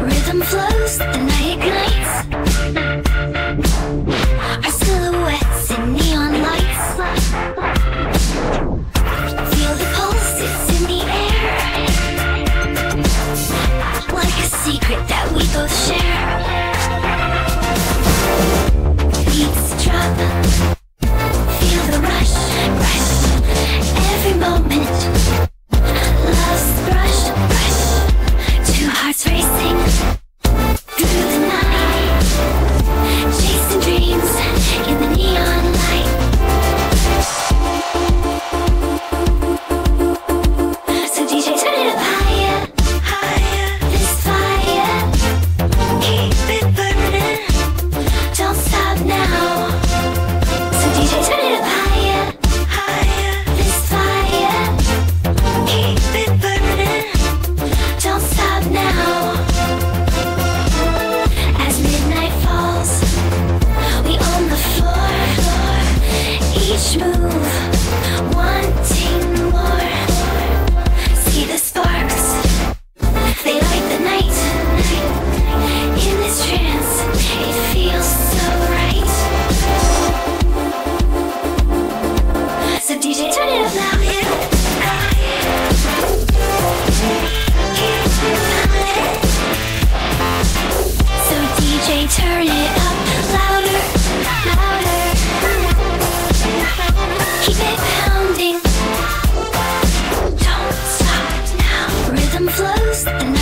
Rhythm flows, the night ignites Our silhouettes in neon lights. Feel the pulse, it's in the air. Like a secret that we both share. Eavesdrop. flows